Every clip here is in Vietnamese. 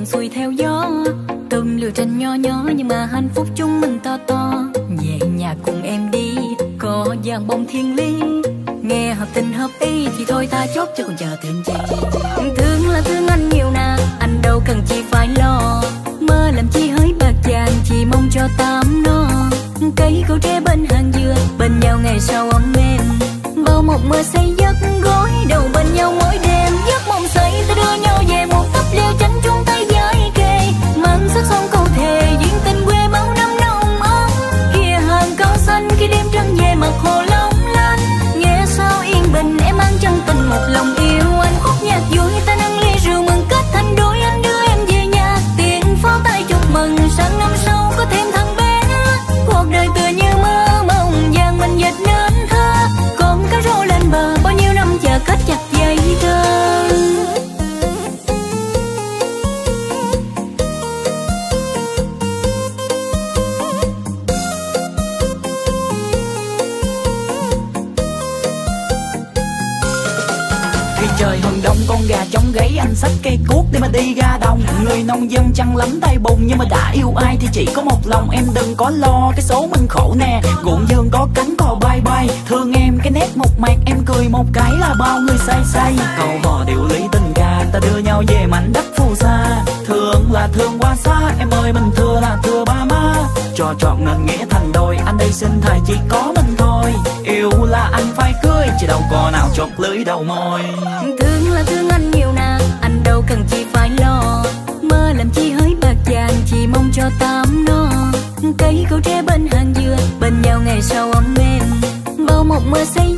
buồn xuôi theo gió. Tâm lửa tranh nho nhỏ nhưng mà hạnh phúc chúng mình to to. Về nhà cùng em đi, có vàng bông thiên lý. Nghe hợp tình hợp ý thì thôi ta chốt cho còn chờ thêm chi thương là thương anh nhiều nà, anh đâu cần chi phải lo. Mơ làm chi hỡi bạc vàng, chỉ mong cho tám no. Cây cầu tre bên hàng dừa, bên nhau ngày sau ấm êm. Bao một mơ xây xách cây cuốc để mà đi ra đồng người nông dân chăn lắm tay bùn nhưng mà đã yêu ai thì chỉ có một lòng. Em đừng có lo, cái số mình khổ nè. Ruộng dương có cánh cò bay bay, thương em cái nét một mặt em cười một cái là bao người say say. Cầu hò điệu lý tình ca ta đưa nhau về mảnh đất phù sa. Thương là thương qua xa, em ơi mình thưa là thưa ba má. Cho chọn ngần nghĩa thành đôi, anh đây xin thầy chỉ có mình thôi. Yêu là anh phải cưới, chứ đâu có nào chọc lưới đầu môi cần chi phải lo. Mơ làm chi hỡi bạc vàng, chỉ mong cho tám no. Cây cầu tre bên hàng dừa, bên nhau ngày sau ấm êm. Bao mộng mơ xây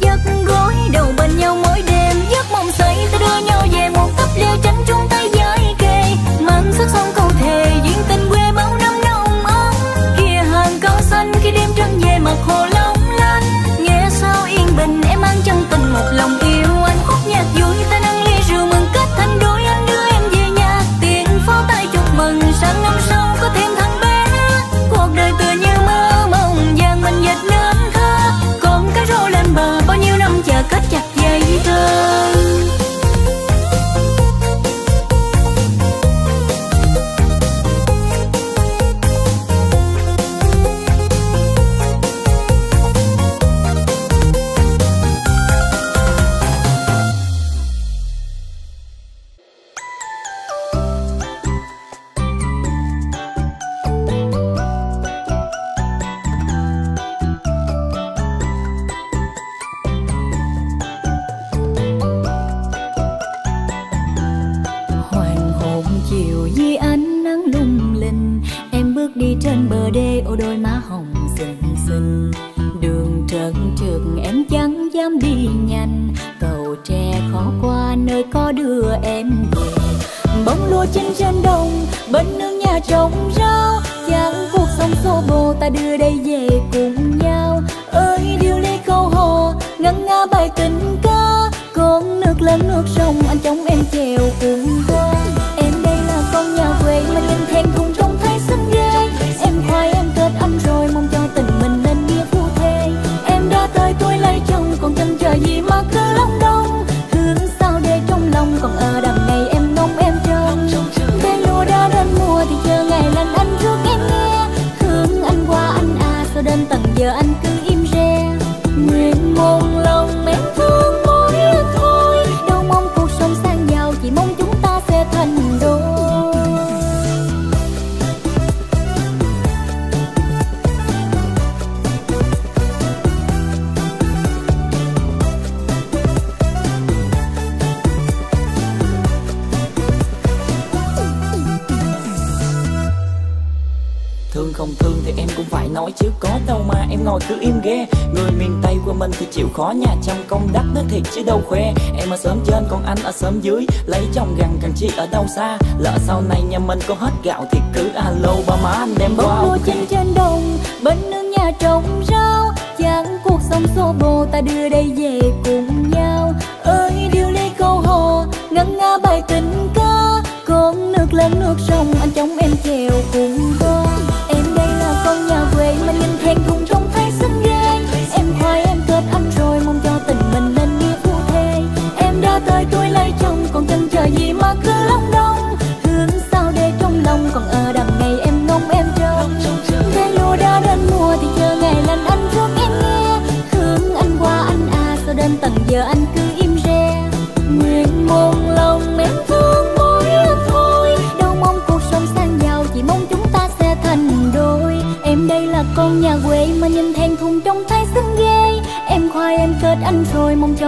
cứ im ghê. Người miền Tây của mình thì chịu khó nhà trong công đất nước thiệt chứ đâu khoe. Em ở sớm trên còn anh ở sớm dưới Lấy chồng gần càng chi ở đâu xa. Lỡ sau này nhà mình có hết gạo thì cứ alo ba má anh đem qua lúa chín trên đồng bên nương nhà trồng rau. Chẳng cuộc sống xô bồ ta đưa đây về cùng nhau. Ơi điệu ly câu hò ngân nga bài tình ca. Con nước lớn nước sông anh chống em chèo cùng con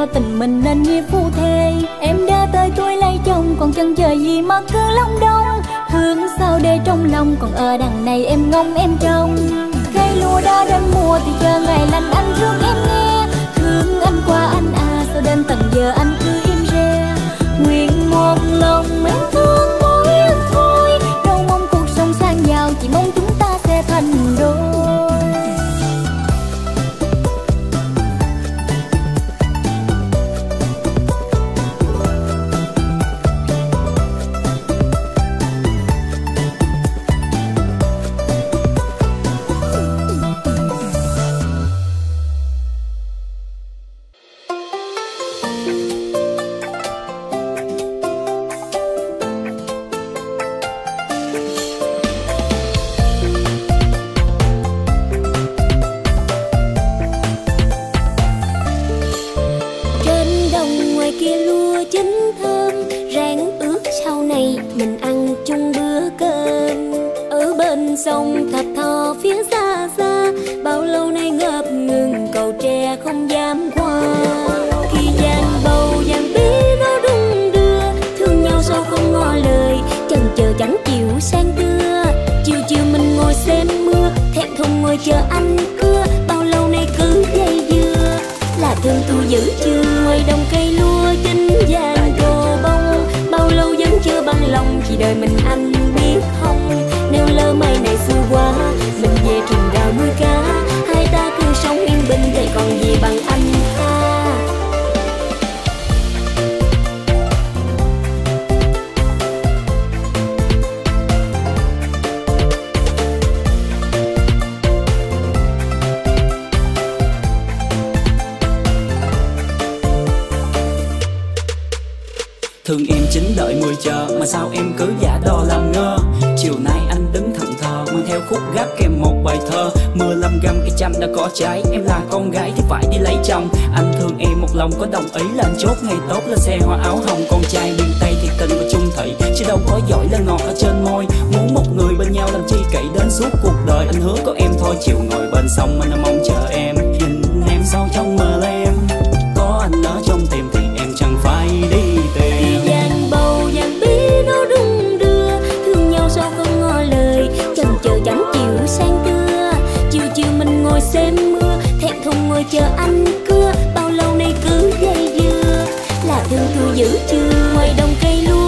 cho tình mình nên như phu thê. Em đã tới tuổi lấy chồng, còn chân trời gì mà cứ long đong. Thương sao để trong lòng, còn ở đằng này em ngóng em trông. Cây lúa đã đến mùa thì chờ ngày lành anh thương em nghe. Thương anh qua anh à sao đến tận giờ anh cứ im re. Nguyện một lòng em thương mỗi anh thôi. Đâu mong cuộc sống sang giàu, chỉ mong chúng ta sẽ thành đôi. giờ anh cưa, bao lâu nay cứ dây dưa? Là thương thu giữ chưa? Ngoài đồng cây lúa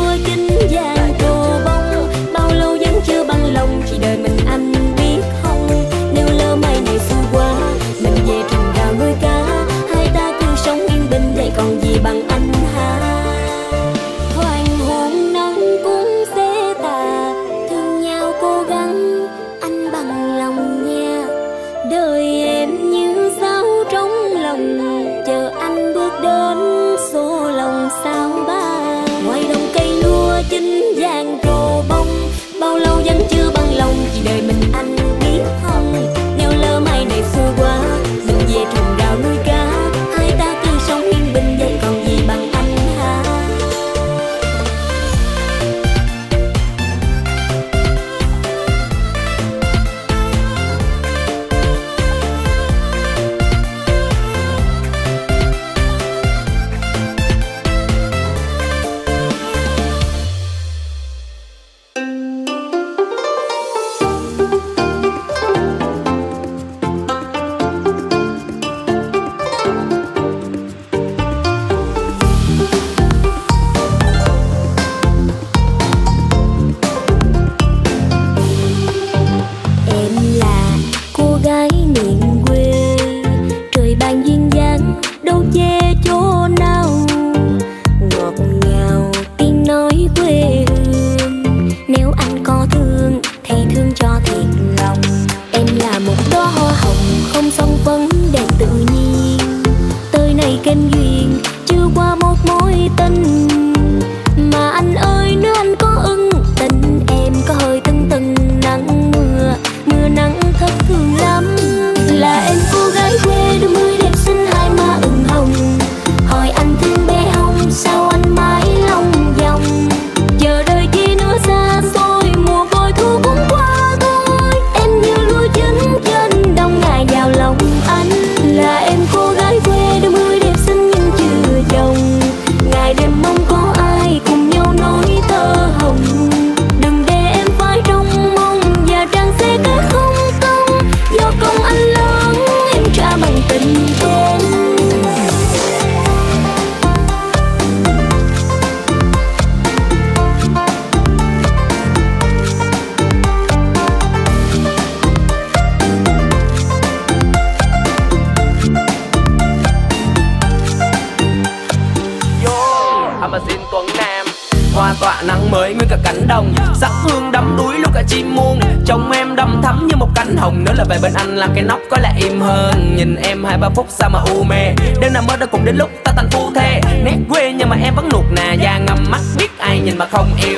đã cùng đến lúc ta thành phu thê. Nét quê nhưng mà em vẫn nuột nà và ngầm mắt, biết ai nhìn mà không yêu.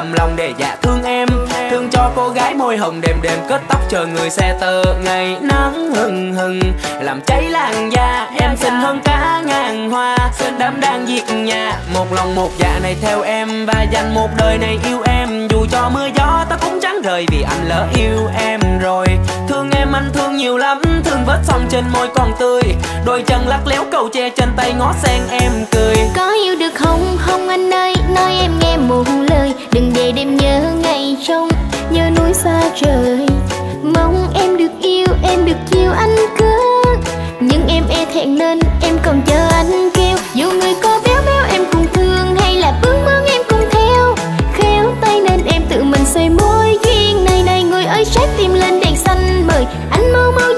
cầm lòng để dạ thương em. Thương cho cô gái môi hồng đêm đêm kết tóc chờ người xe tơ. Ngày nắng hừng hừng, làm cháy làn da. Em xinh hơn cả ngàn hoa đám đang diệt nhà. Một lòng một dạ này theo em, và dành một đời này yêu em. Dù cho mưa gió tháng rời vì anh lỡ yêu em rồi. Thương em anh thương nhiều lắm, Thương vết son trên môi còn tươi. Đôi chân lắc léo cầu tre trên tay ngó sen em cười. Có yêu được không? Không anh ơi, Nói em nghe một lời. Đừng để đêm nhớ ngày trong Nhớ núi xa trời. Mong em được yêu, em được chiều anh cứ. Nhưng em e thẹn nên em còn chờ anh kêu. Dù người có tim lên đèn xanh mời. Anh mau mau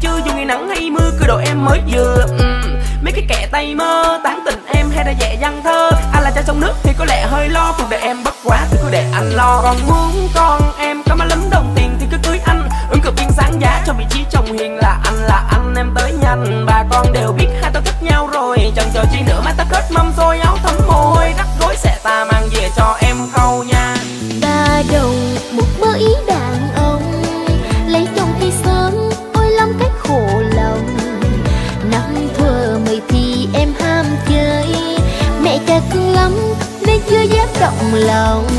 chưa dù ngày nắng hay mưa, cứ độ em mới vừa. Ừ. mấy cái kẻ tay mơ, tán tình em hay là dạy văn thơ. Anh là cha sông nước thì có lẽ hơi lo, cuộc đời em bất quá thì cứ để anh lo. Còn muốn con em có mà lắm đồng tiền thì cứ cưới anh. Ứng cử viên sáng giá cho vị trí chồng hiền là anh là anh em tới nhanh. Bà con đều biết hai tao thích nhau rồi chẳng chờ chi nữa mà tao kết mâm xôi áo thấm môi trong lòng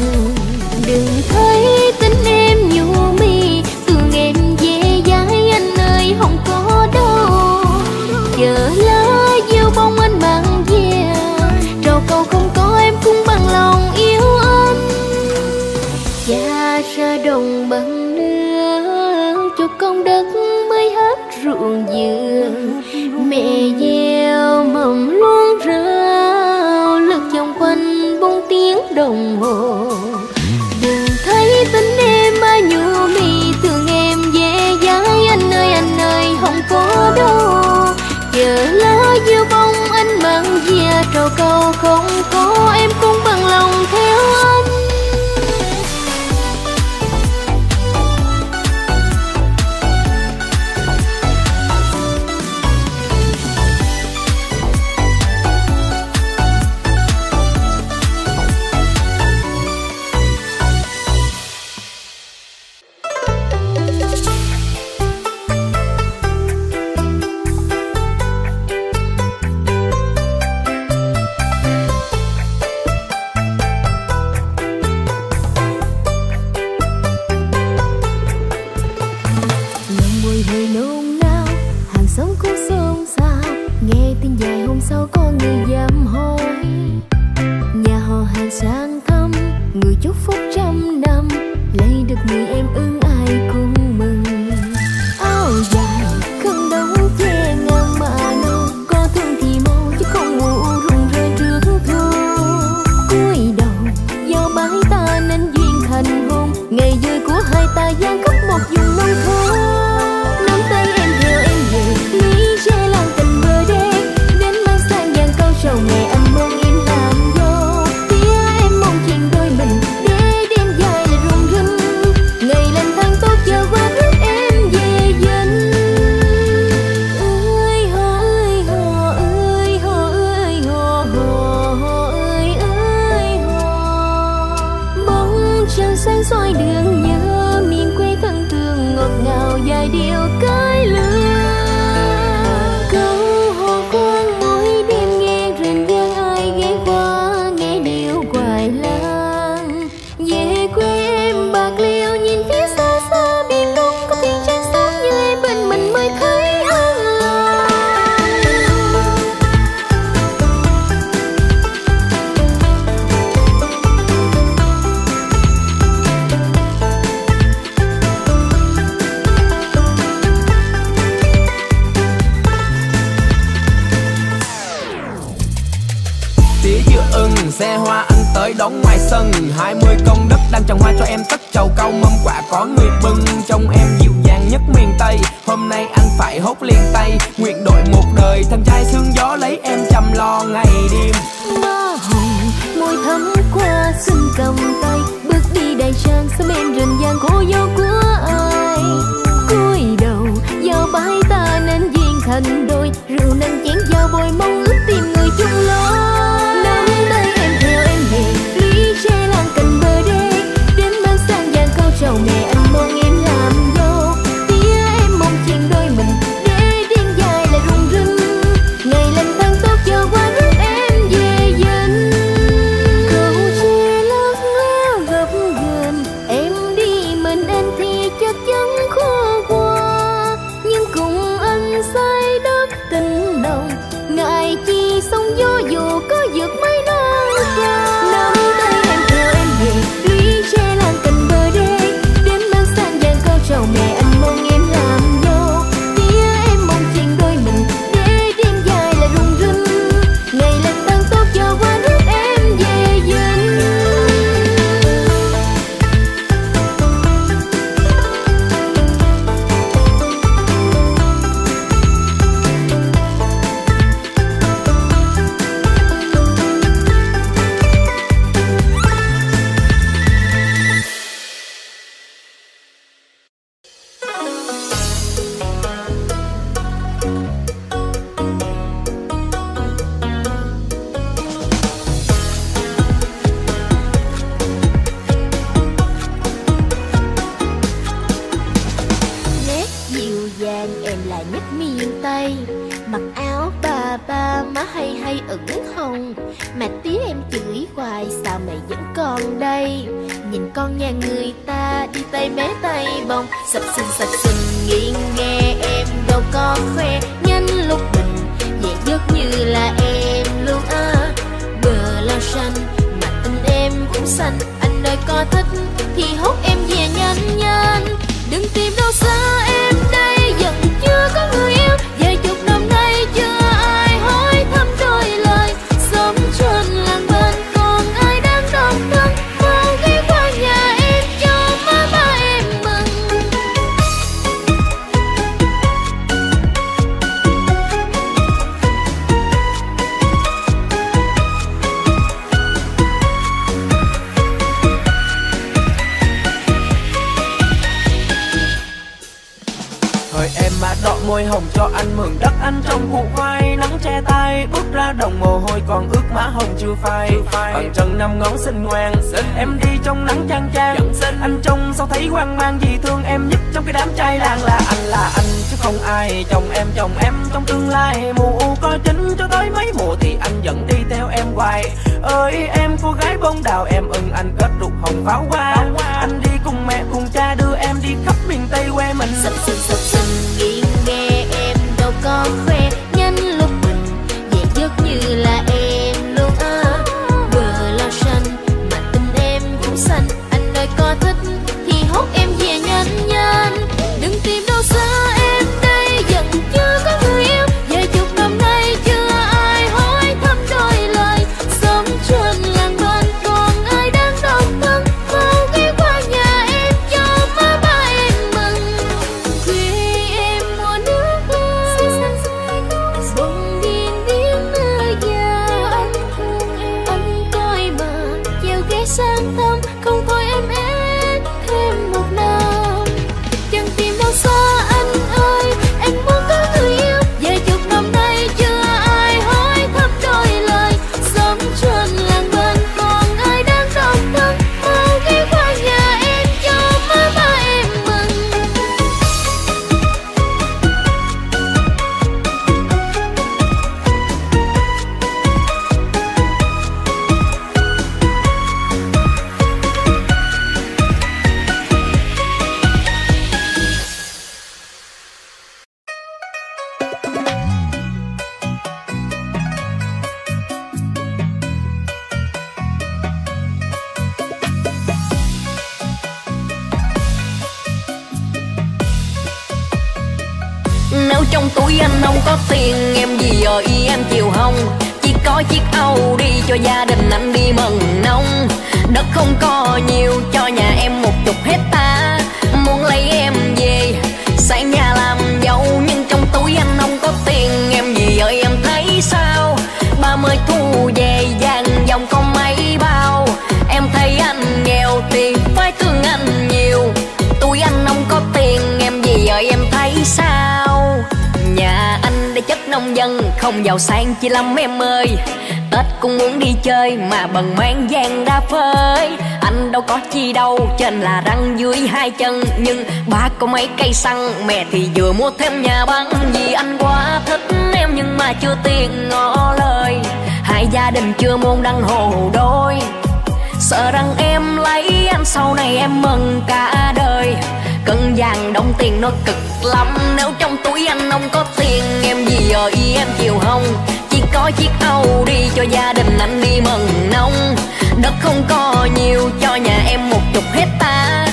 câu không có khổ do của ai cúi đầu giao bái ta nên duyên thành đôi, rượu nâng chén giao bồi mong năm ngón xinh ngoan em đi trong nắng chang chang. Anh trông sao thấy hoang mang gì thương em nhất trong cái đám trai làng là anh là anh chứ không ai chồng em chồng em trong tương lai. Mù u coi chính cho tới mấy mùa thì anh vẫn đi theo em hoài. Ơi em cô gái bông đào em ưng anh kết đục hồng pháo hoa. Anh đi cùng mẹ cùng cha đưa em đi khắp miền tây quê mình. Sập sình sập tiền Em gì rồi, em chịu không? Chỉ có chiếc Audi cho gia đình anh đi mừng nông. Đất không có nhiều, cho nhà em một chục hecta. Dân, Không giàu sang chỉ lắm em ơi. Tết cũng muốn đi chơi Mà bần mang gian đã phơi. Anh đâu có chi đâu, Trên là răng dưới hai chân. Nhưng ba có mấy cây xăng, Mẹ thì vừa mua thêm nhà băng. Vì anh quá thích em Nhưng mà chưa tiền ngỏ lời. Hai gia đình chưa môn đăng hồ đôi. Sợ rằng em lấy anh sau này em mừng cả đời. Cân vàng, đồng tiền nó cực lắm. Nếu trong túi anh không có tiền, Em gì rồi em chịu không? Chỉ có chiếc Audi cho gia đình anh đi mừng nông. Đất không có nhiều, cho nhà em một chục hecta.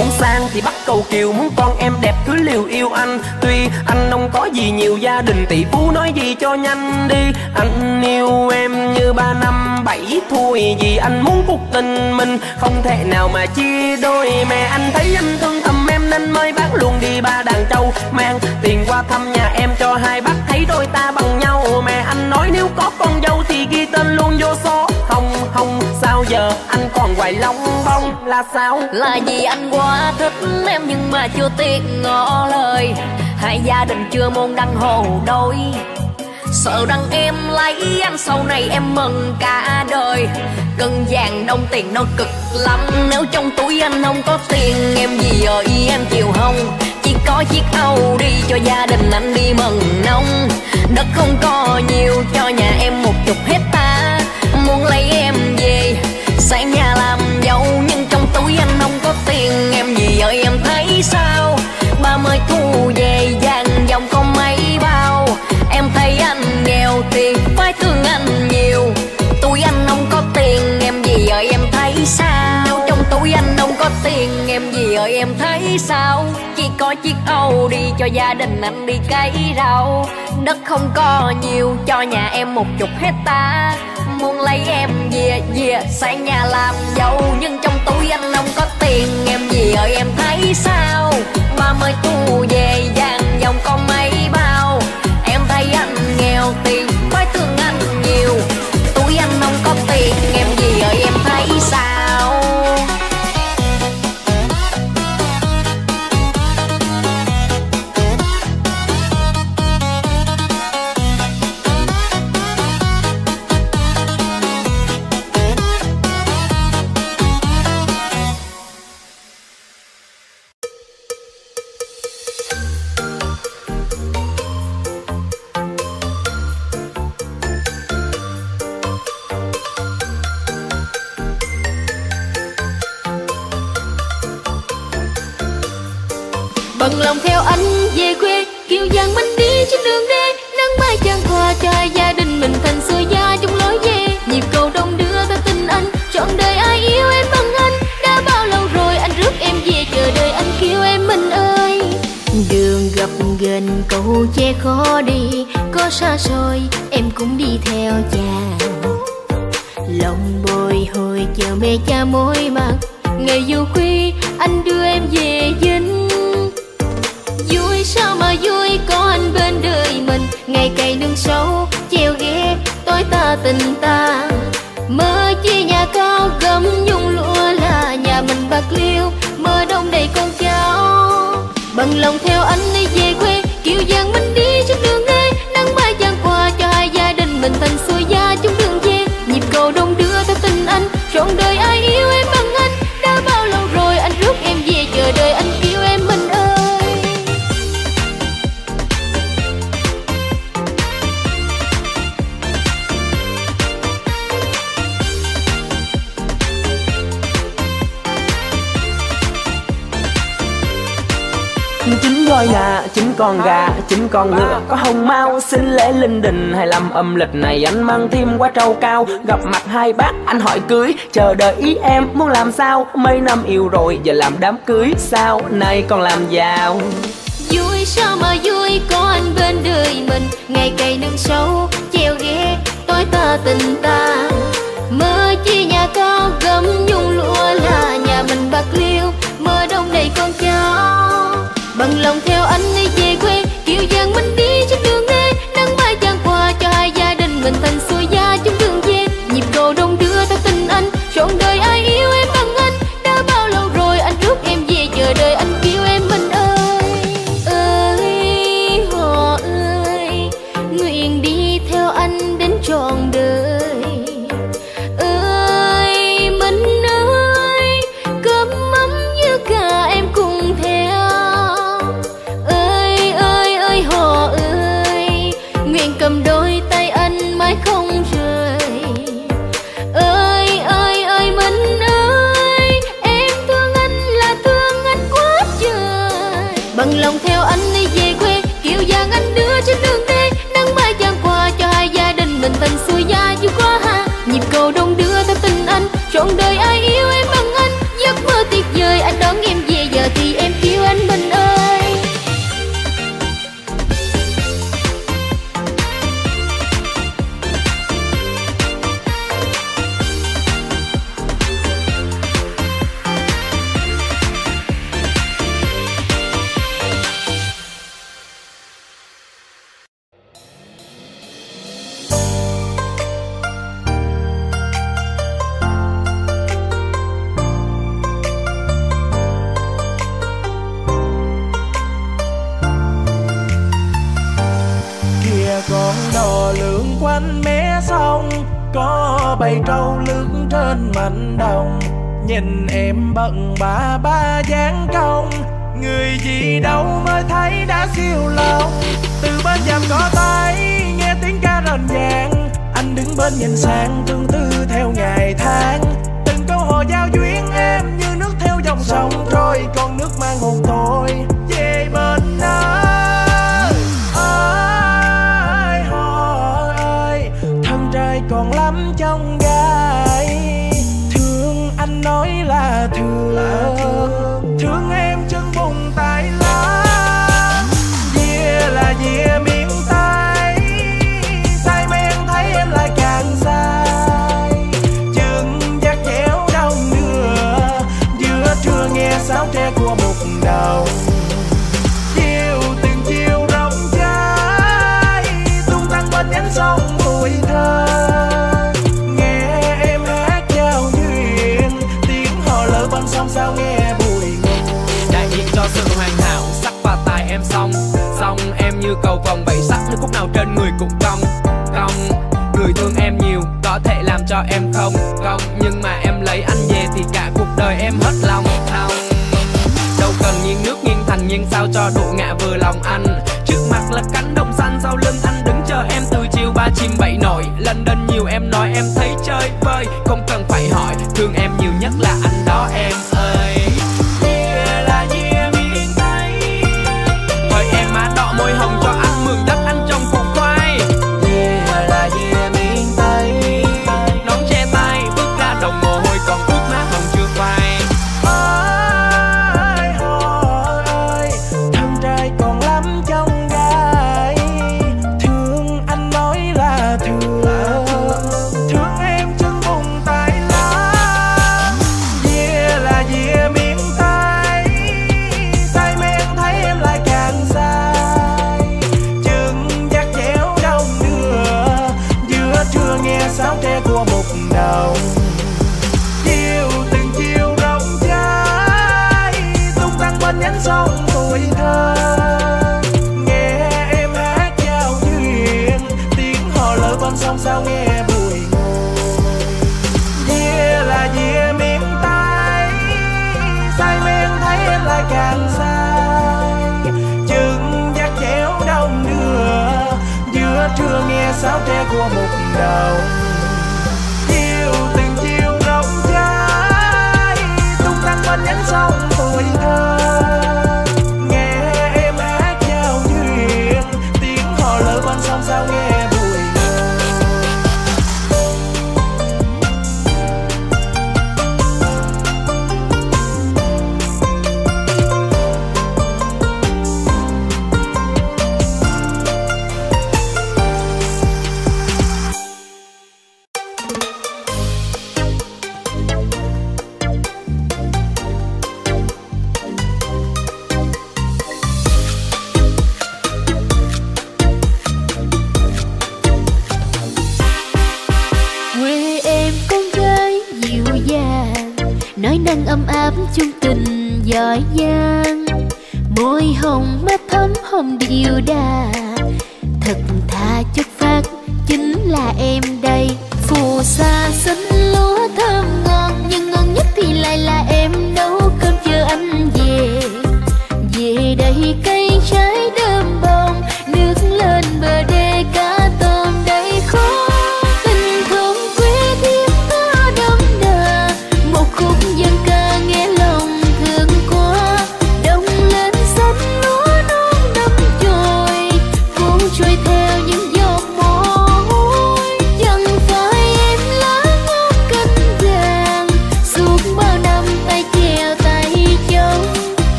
Muốn sang thì bắt cầu kiều, Muốn con em đẹp cứ liều yêu anh. Tuy anh không có gì nhiều, gia đình tỷ phú nói gì cho nhanh đi. Anh yêu em như ba năm bảy thôi Vì anh muốn cuộc tình mình Không thể nào mà chia đôi. Mẹ anh thấy anh thương thầm em Nên mới bán luôn đi ba đàn trâu. Mang tiền qua thăm nhà em cho hai bác, thấy đôi ta bằng nhau. Mẹ anh nói nếu có con dâu thì ghi tên luôn vô số bao giờ? Anh còn hoài long bông là sao? Là vì anh quá thích em nhưng mà chưa tiếc ngỏ lời. Hai gia đình chưa môn đăng hồ đôi. Sợ rằng em lấy anh sau này em mừng cả đời. Cân vàng đông tiền nó cực lắm. Nếu trong túi anh không có tiền, Em gì rồi em chịu không? Chỉ có chiếc Audi cho gia đình anh đi mừng nông. Đất không có nhiều, cho nhà em một chục hecta tiền, em gì ơi, em thấy sao? Chỉ có chiếc Âu đi cho gia đình anh đi cấy rau. Đất không có nhiều, cho nhà em một chục hecta Muốn lấy em về về sang nhà làm giàu Nhưng trong túi anh không có tiền, em gì ơi, em thấy sao? Ba mời tu về, vàng dòng con mai có đi, có xa xôi, em cũng đi theo cha lòng bồi hồi chờ mẹ cha môi mặt, ngày dù khuya anh đưa em về dinh vui sao mà vui, có anh bên đời mình, ngày cày nương sâu treo ghé tối ta tình ta. Mơ chia nhà cao gấm nhung lụa là nhà mình bạc liêu, mơ đông đầy con cháu. Bằng lòng theo anh đi về quê, kiều giang minh con ngựa có hồng mau xin lễ linh đình. Hay làm âm lịch này anh mang thêm qua trâu cao. Gặp mặt hai bác anh hỏi cưới. Chờ đợi ý em muốn làm sao? Mấy năm yêu rồi giờ làm đám cưới sao? Nay còn làm giàu. Vui sao mà vui có anh bên đời mình. Ngày cày nương sâu treo ghé tối ta tình ta. Mơ chia nhà cao gấm nhung lụa là nhà mình bạc liêu. Mơ đông đầy con cháu bằng lòng theo anh đi về quê cầu vòng bảy sắc nước khúc nào trên người cũng cong cong. Người thương em nhiều, có thể làm cho em không cong. Nhưng mà em lấy anh về thì cả cuộc đời em hết lòng không đâu cần nghiêng nước nghiêng thành nghiêng sao cho độ ngạ vừa lòng anh?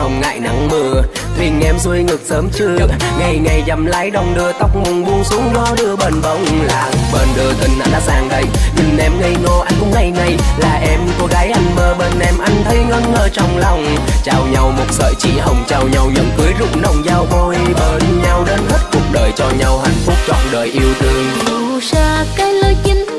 không ngại nắng mưa thuyền em xuôi ngược sớm trưa. Ngày ngày dầm lái đông đưa tóc mùng buông xuống gió đưa bên bóng làng. Bên đưa tình anh đã sang đây, nhìn em ngây ngô anh cũng ngây ngây. Là em cô gái anh mơ bên em, anh thấy ngẩn ngơ trong lòng. Chào nhau một sợi chỉ hồng, chào nhau dần cưới rụng nồng giao môi bên nhau đến hết cuộc đời, cho nhau hạnh phúc trọn đời yêu thương. Dù xa cái lối chính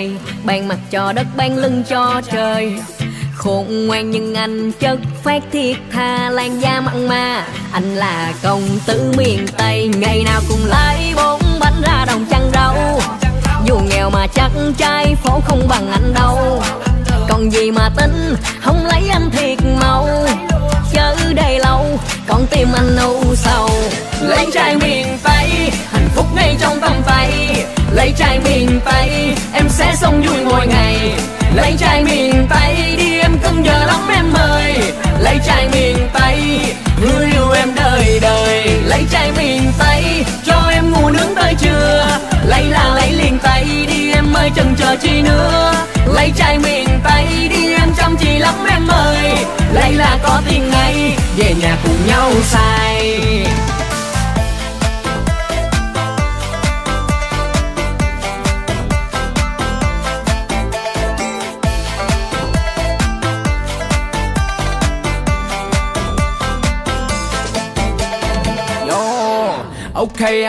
tay ban mặt cho đất ban lưng cho trời. Khôn ngoan nhưng anh chất phát thiệt tha lan da mặn mà. anh là công tử miền tây, ngày nào cũng lấy bốn bánh ra đồng chăn rau. Dù nghèo mà chắc trai phố không bằng anh đâu. Còn gì mà tính, không lấy anh thiệt mau. Chớ đây lâu, còn tim anh nâu sầu. Lấy trai miền tây, hạnh phúc ngay trong tâm tay lấy chai mình tay em sẽ sống vui mỗi ngày. Lấy chai mình tay đi, em cưng giờ lắm em ơi. Lấy chai mình tay người yêu em đời đời. Lấy chai mình tay cho em ngủ nướng tới trưa. Lấy là lấy liền tay đi, em ơi chần chờ chi nữa. Lấy chai mình tay đi, em chăm chỉ lắm em ơi. Lấy là có tiền ngay, về nhà cùng nhau xa.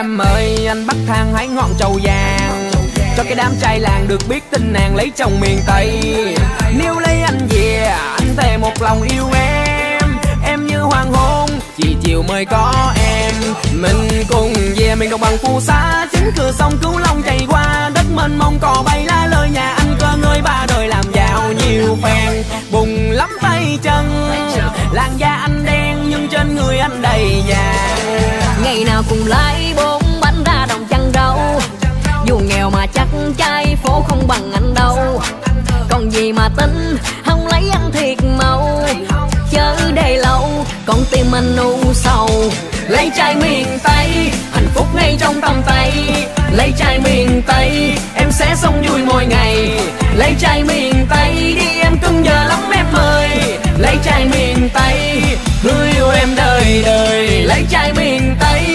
Em ơi, anh bắt thang hái ngọn trầu vàng. Cho cái đám trai làng được biết tin nàng lấy chồng miền Tây. Nếu lấy anh về, anh thề một lòng yêu em. Em như hoàng hôn chỉ chiều mới có em. Mình cùng về miền đồng bằng phù sa Chính cửa sông cứu long chạy qua. Đất mênh mông cò bay lá lời nhà anh cơ ngơi ba đời làm giàu nhiều phen Bùng lắm tay chân, Làn da anh đen, nhưng trên người anh đầy vàng. Ngày nào cùng lái bố không bằng anh đâu. Còn gì mà tính, không lấy anh thiệt màu. Chớ đây lâu, con tim anh u sầu. Lấy trai miền tây, hạnh phúc ngay trong tầm tay. Lấy trai miền tây, em sẽ sống vui mỗi ngày. Lấy trai miền tây, đi em cưng giờ lắm em ơi. Lấy trai miền tây Hứa yêu em đời đời. Lấy trai miền tây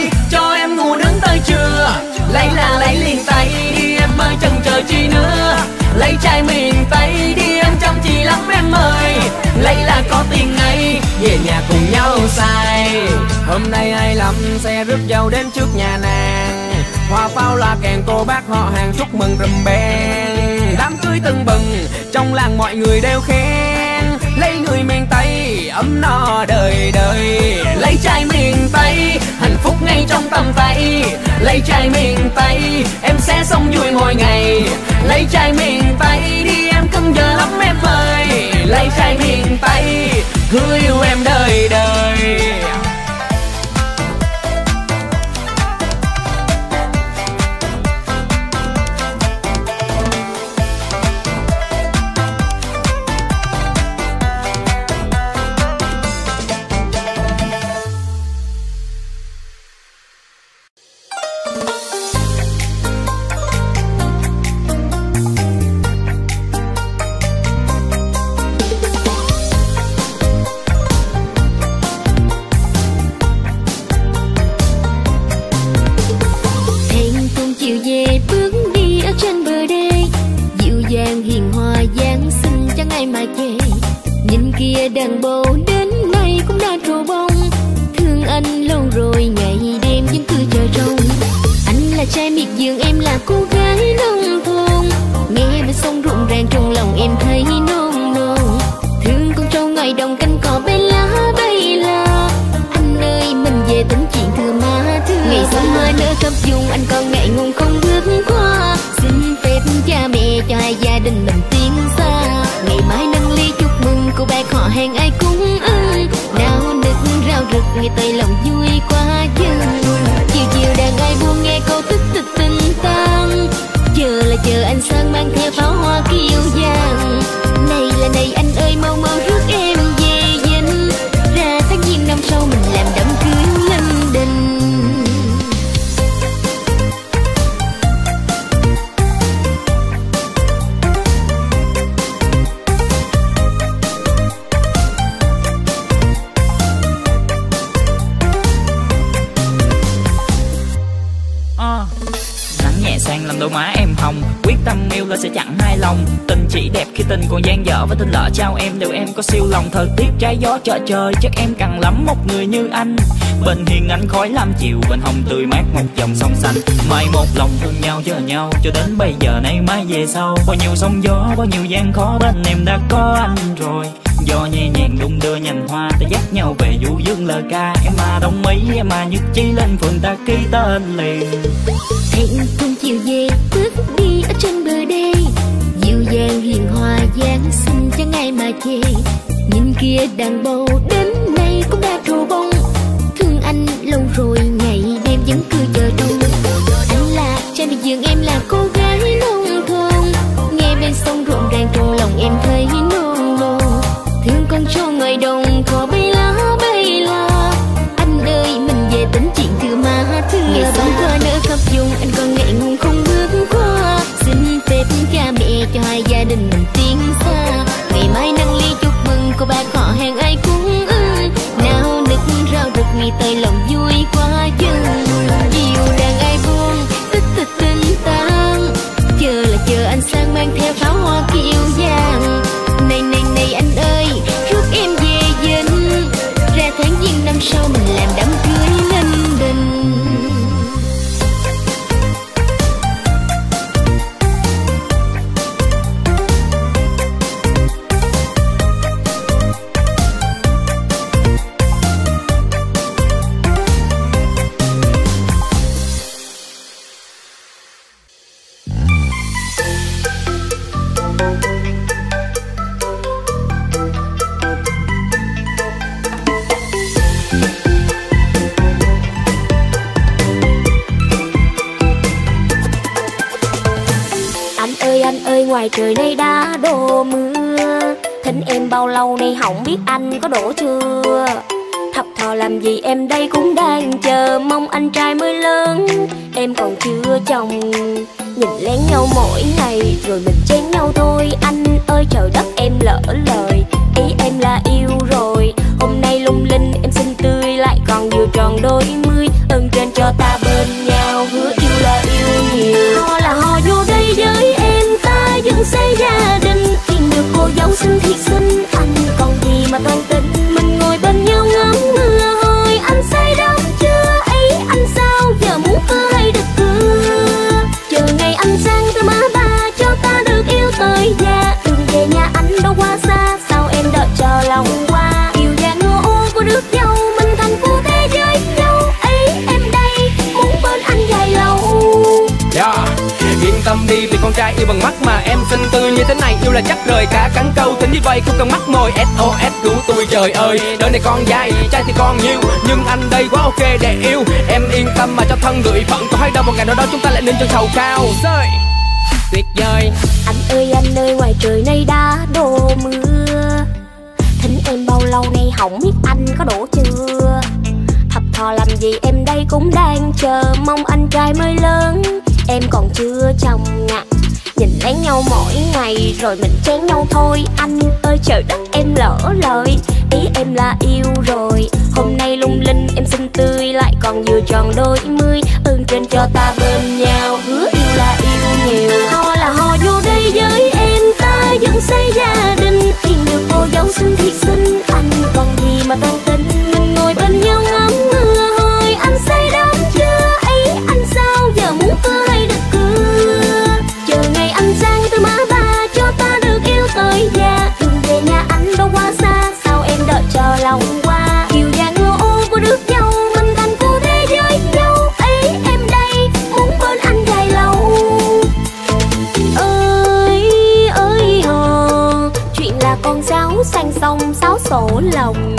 chờ chi nữa? Lấy trai miền tây đi em chăm chỉ lắm em ơi. Lấy là có tiền ngay, về nhà cùng nhau xài Hôm nay ai lắm xe rước dâu đến trước nhà nàng. Hoa pháo là kèn cô bác họ hàng chúc mừng rầm beng. Đám cưới tưng bừng, trong làng mọi người đều khen. Lấy người miền Tây, ấm no đời đời. Lấy trai miền tây hạnh phúc ngay trong tầm tay. Lấy chai miền tây em sẽ sống vui mỗi ngày. Lấy chai miền tây đi, em cưng giờ lắm em ơi. Lấy chai miền tây cứ yêu em đời đời. Nhau cho đến bây giờ nay mai về sau, bao nhiêu sóng gió, bao nhiêu gian khó bên em đã có anh rồi. Do nhẹ nhàng đung đưa nhành hoa, ta dắt nhau về du dương lời ca em mà đồng ý, em mà nhất trí lên phường ta ký tên liền. Hẹn cùng chiều về, bước đi ở trên bờ đê. Dịu dàng hiền hòa dáng xinh chẳng ai mà chê Nhìn kia đàn bầu, đến nay cũng đã trổ bông. Thương anh lâu rồi, ngày đêm vẫn cứ chờ trong vườn em là cô gái nông thôn. Nghe bên sông rộn ràng trong lòng em thấy nôn nôn. Thương con trâu ngoài đồng cỏ bay lá bay la Anh ơi mình về tính chuyện thừa mà thương Ngày xuân qua nở khắp vùng anh còn ngại ngùng không bước qua. Xin phép cha mẹ cho hai gia đình mình Rồi mình chán nhau thôi. Anh ơi, trời đất, em lỡ lời. Ý em là yêu rồi. Hôm nay lung linh, em xinh tươi, Lại còn vừa tròn đôi mươi. Ơn trên cho ta bên nhau, Hứa yêu là yêu nhiều. Ho là ho, vô đây với em, Ta dựng xây gia đình. Tìm được cô dâu xinh, thiệt xinh. Anh còn gì mà toan tính? Yêu bằng mắt mà em xinh tươi như thế này. Yêu là chắc rời cả cắn câu, tính như vậy không cần mắt mồi SOS cứu tôi, trời ơi. Đời này con dài trai thì con nhiều nhưng anh đây quá ok để yêu. Em yên tâm mà cho thân gửi phận. Có hay đâu một ngày nào đó chúng ta lại nên chân sầu cao. Sơi. tuyệt vời. Anh ơi anh ơi, ngoài trời nay đã đổ mưa. Thính em bao lâu nay hỏng biết anh có đổ chưa. Thập thò làm gì em đây cũng đang chờ Mong anh trai mới lớn. Em còn chưa chồng ngặt Nhìn lấy nhau mỗi ngày, rồi mình chán nhau thôi. Anh ơi, trời đất, em lỡ lời. Ý em là yêu rồi. Hôm nay lung linh, em xinh tươi, Lại còn vừa tròn đôi mươi. Ơn trên cho ta bên nhau, Hứa yêu là yêu nhiều. Ho là ho, vô đây với em, Ta dựng xây gia đình. Tìm được cô dâu xinh thiệt xinh, Anh còn gì mà tăng lòng qua Kiều vàng ngô ô của đứa dâu Mình thành phu thế giới nhau. Ấy, em đây Muốn bên anh dài lâu. Ơi ơi hò, chuyện là con sáo sang sông sáo sổ lòng.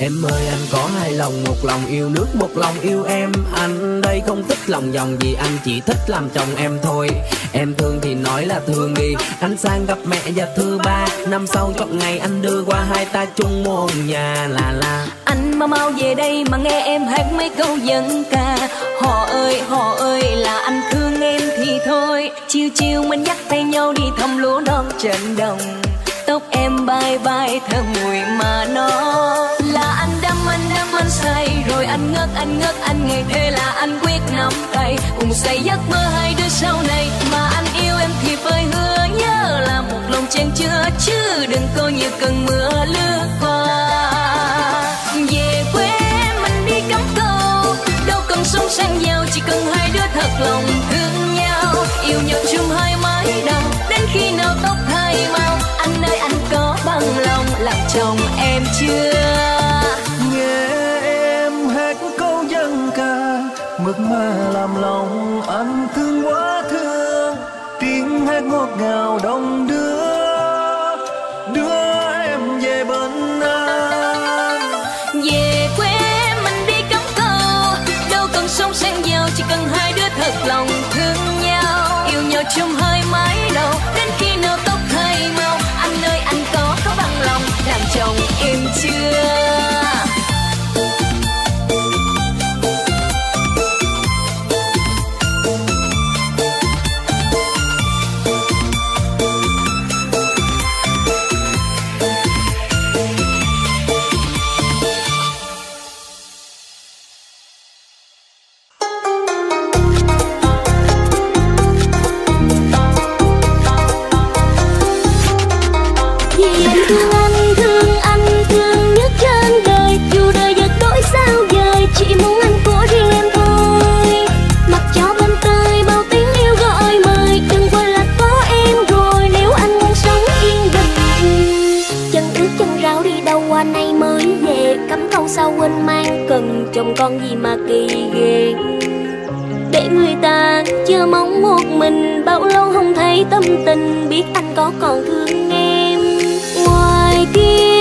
Em ơi, anh có hai lòng, Một lòng yêu nước, một lòng yêu em. Anh đây không thích lòng vòng gì, Anh chỉ thích làm chồng em thôi. Em thương thì nói là thương đi. Anh sang gặp mẹ và thư ba. Năm sau chọn ngày anh đưa qua hai ta chung một nhà, là là. Anh mau mau về đây mà nghe em hát mấy câu dân ca. Họ ơi họ ơi, là anh thương em thì thôi. Chiều chiều mình dắt tay nhau đi thăm lúa non trên đồng. Tóc em bay bay thơm mùi mà nó say. Rồi anh ngất anh ngất anh ngày thế là anh quyết nắm tay. Cùng xây giấc mơ hai đứa sau này. Mà anh yêu em thì phải hứa nhớ là một lòng chen chứa chứ đừng coi như cơn mưa lướt qua. Về quê mình đi cắm câu, đâu cần sống sang nhau, chỉ cần hai đứa thật lòng thương nhau. Yêu nhau chung hai mái đầu đến khi nào tóc thay màu anh ơi, anh có bằng lòng làm chồng em chưa? Ca mơ mà làm lòng anh thương quá thương tiếng hát ngọt ngào đông con gì mà kỳ ghê. Để người ta chưa mong một mình, bao lâu không thấy tâm tình, biết anh có còn thương em. Ngoài kia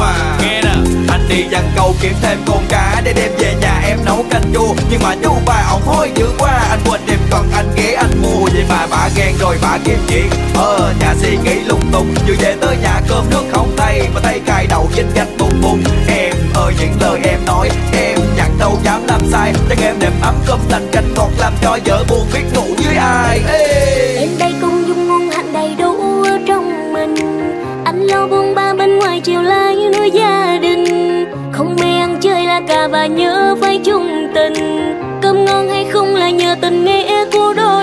à nghe nè. Anh đi dằn cầu kiếm thêm con cá Để đem về nhà em nấu canh chua. Nhưng mà chú bà ổng hối dữ quá Anh quên đem con anh ghé anh mua. Vậy mà bà ghen rồi bà kiếm chuyện. Ờ nhà suy nghĩ lung tung Vừa về tới nhà cơm nước không thay Mà tay cài đầu chích gạch bùng bùng. Em ơi những lời em nói Em nhận đâu dám làm sai. Đang em nệm ấm cơm lành canh ngọt Làm cho vợ buồn biết và nhớ với chung tình. Cơm ngon hay không là nhờ tình nghĩa của đôi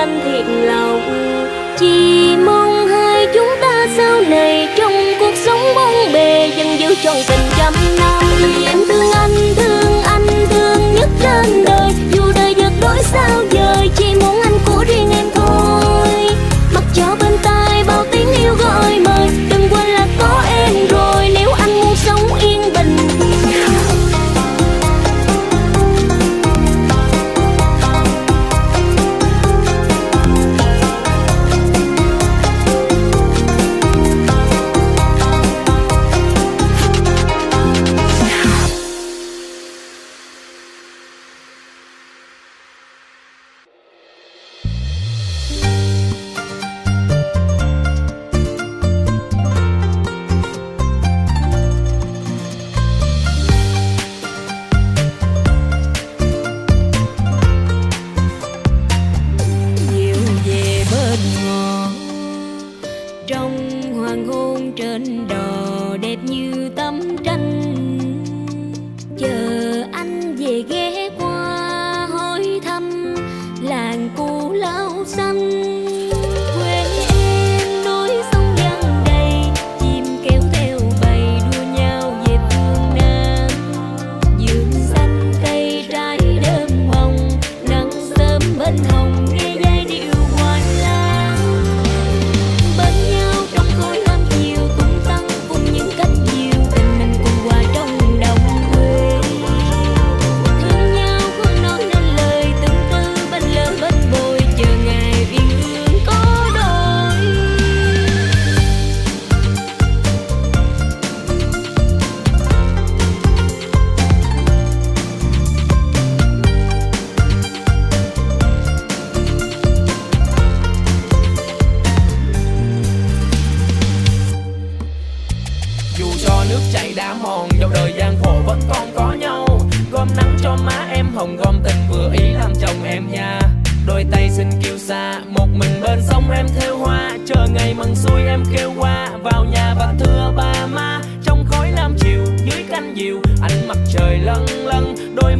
anh thiệt lòng. Chỉ mong hai chúng ta sau này trong cuộc sống bóng bề vẫn giữ trọn tình trăm năm.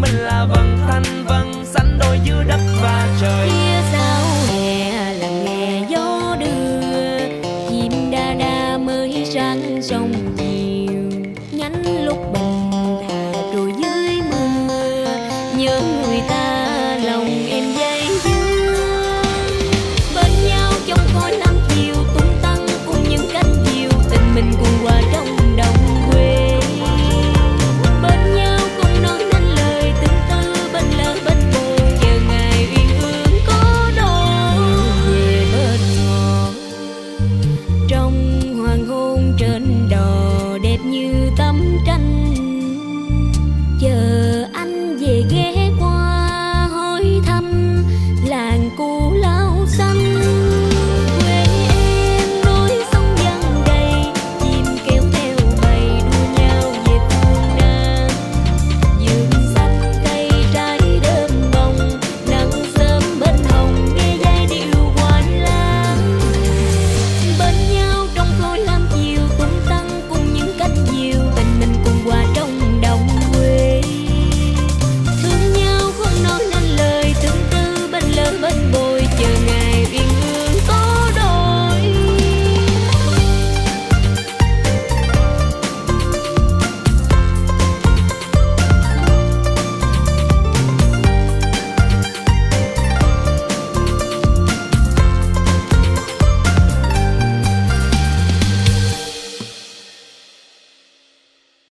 berlabang